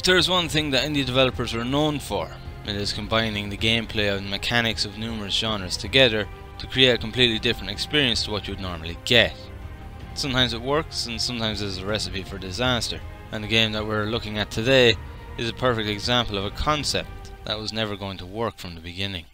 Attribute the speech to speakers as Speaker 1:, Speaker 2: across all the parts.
Speaker 1: If there is one thing that indie developers are known for, it is combining the gameplay and mechanics of numerous genres together to create a completely different experience to what you would normally get. Sometimes it works and sometimes it is a recipe for disaster, and the game that we're looking at today is a perfect example of a concept that was never going to work from the beginning.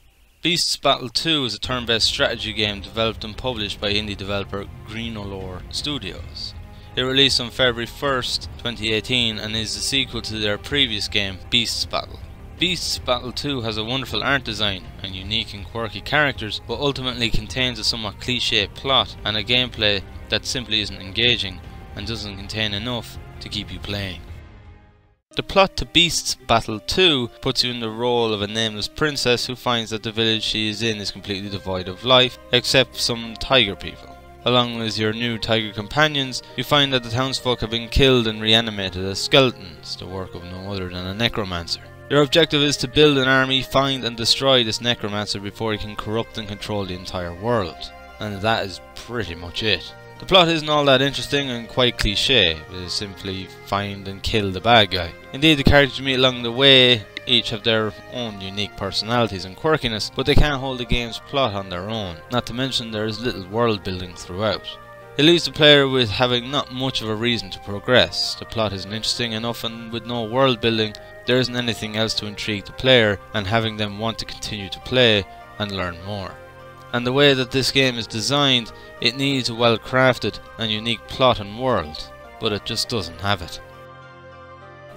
Speaker 1: Beasts Battle 2 is a turn-based strategy game developed and published by indie developer Greenolor Studios. It released on February 1st, 2018 and is the sequel to their previous game, Beasts Battle. Beasts Battle 2 has a wonderful art design and unique and quirky characters, but ultimately contains a somewhat cliche plot and a gameplay that simply isn't engaging and doesn't contain enough to keep you playing. The plot to Beasts Battle 2 puts you in the role of a nameless princess who finds that the village she is in is completely devoid of life, except some tiger people. Along with your new tiger companions, you find that the townsfolk have been killed and reanimated as skeletons, the work of no other than a necromancer. Your objective is to build an army, find and destroy this necromancer before he can corrupt and control the entire world. And that is pretty much it. The plot isn't all that interesting and quite cliche, it is simply find and kill the bad guy. Indeed, the characters you meet along the way each have their own unique personalities and quirkiness, but they can't hold the game's plot on their own, not to mention there is little world building throughout. It leaves the player with having not much of a reason to progress. The plot isn't interesting enough and with no world building, there isn't anything else to intrigue the player and having them want to continue to play and learn more. And the way that this game is designed, it needs a well crafted and unique plot and world, but it just doesn't have it.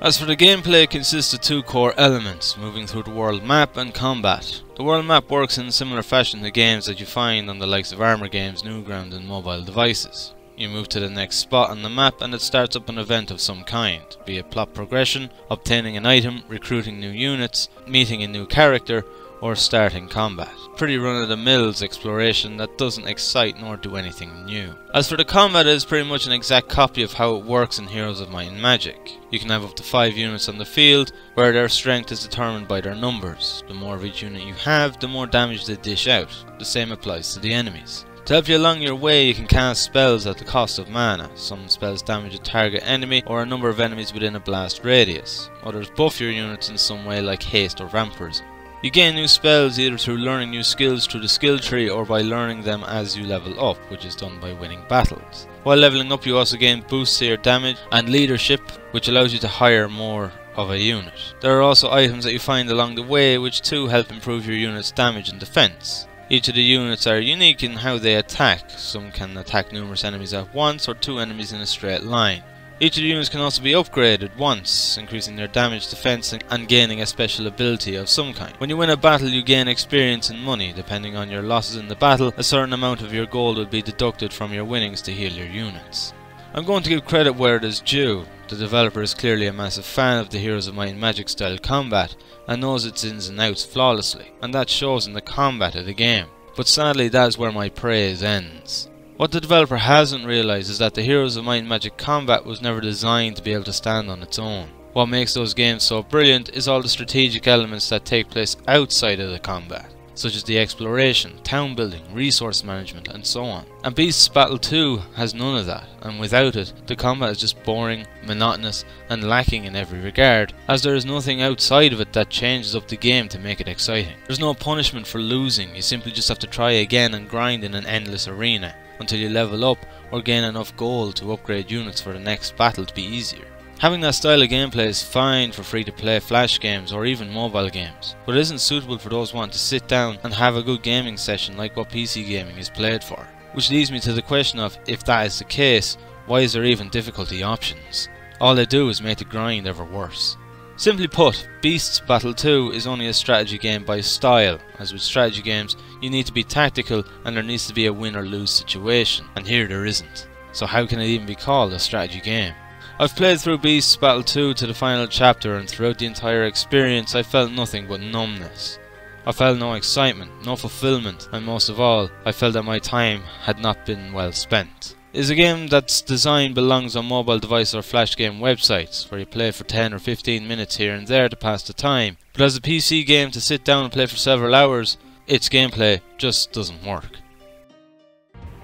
Speaker 1: As for the gameplay, it consists of two core elements, moving through the world map and combat. The world map works in a similar fashion to games that you find on the likes of Armor Games, Newground and mobile devices. You move to the next spot on the map and it starts up an event of some kind, be it plot progression, obtaining an item, recruiting new units, meeting a new character, or starting combat. Pretty run-of-the-mills exploration that doesn't excite nor do anything new. As for the combat it is pretty much an exact copy of how it works in Heroes of Might and Magic. You can have up to 5 units on the field, where their strength is determined by their numbers. The more of each unit you have, the more damage they dish out. The same applies to the enemies. To help you along your way, you can cast spells at the cost of mana. Some spells damage a target enemy or a number of enemies within a blast radius. Others buff your units in some way like haste or vampirism. You gain new spells either through learning new skills through the skill tree or by learning them as you level up, which is done by winning battles. While leveling up you also gain boosts to your damage and leadership, which allows you to hire more of a unit. There are also items that you find along the way which too help improve your unit's damage and defense. Each of the units are unique in how they attack, some can attack numerous enemies at once or two enemies in a straight line. Each of the units can also be upgraded once, increasing their damage, defense and gaining a special ability of some kind. When you win a battle you gain experience and money. Depending on your losses in the battle, a certain amount of your gold will be deducted from your winnings to heal your units. I'm going to give credit where it is due. The developer is clearly a massive fan of the Heroes of Might and Magic style combat and knows its ins and outs flawlessly, and that shows in the combat of the game. But sadly that is where my praise ends. What the developer hasn't realised is that the Heroes of Might and Magic combat was never designed to be able to stand on its own. What makes those games so brilliant is all the strategic elements that take place outside of the combat, such as the exploration, town building, resource management and so on. And Beasts Battle 2 has none of that, and without it, the combat is just boring, monotonous and lacking in every regard, as there is nothing outside of it that changes up the game to make it exciting. There's no punishment for losing, you simply just have to try again and grind in an endless arena until you level up or gain enough gold to upgrade units for the next battle to be easier. Having that style of gameplay is fine for free to play flash games or even mobile games, but it isn't suitable for those wanting to sit down and have a good gaming session like what PC gaming is played for. Which leads me to the question of, if that is the case, why is there even difficulty options? All they do is make the grind ever worse. Simply put, Beasts Battle 2 is only a strategy game by style. As with strategy games, you need to be tactical and there needs to be a win or lose situation, and here there isn't. So how can it even be called a strategy game? I've played through Beasts Battle 2 to the final chapter and throughout the entire experience I felt nothing but numbness. I felt no excitement, no fulfillment, and most of all, I felt that my time had not been well spent is a game that's design belongs on mobile device or flash game websites, where you play for 10 or 15 minutes here and there to pass the time. But as a PC game to sit down and play for several hours, its gameplay just doesn't work.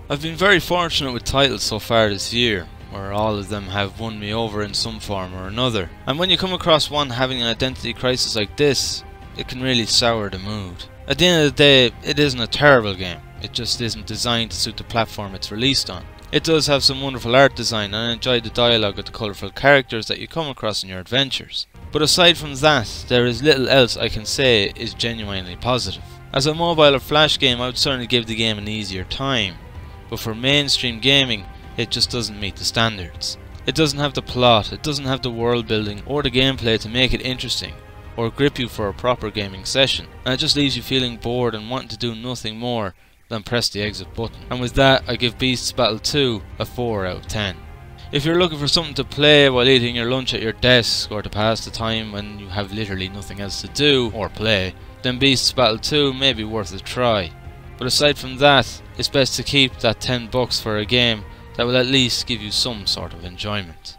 Speaker 1: I've been very fortunate with titles so far this year, where all of them have won me over in some form or another. And when you come across one having an identity crisis like this, it can really sour the mood. At the end of the day, it isn't a terrible game, it just isn't designed to suit the platform it's released on. It does have some wonderful art design and I enjoy the dialogue of the colourful characters that you come across in your adventures. But aside from that, there is little else I can say is genuinely positive. As a mobile or flash game I would certainly give the game an easier time, but for mainstream gaming it just doesn't meet the standards. It doesn't have the plot, it doesn't have the world building or the gameplay to make it interesting, or grip you for a proper gaming session, and it just leaves you feeling bored and wanting to do nothing more than press the exit button. And with that I give Beasts Battle 2 a 4 out of 10. If you're looking for something to play while eating your lunch at your desk or to pass the time when you have literally nothing else to do or play, then Beasts Battle 2 may be worth a try. But aside from that, it's best to keep that 10 bucks for a game that will at least give you some sort of enjoyment.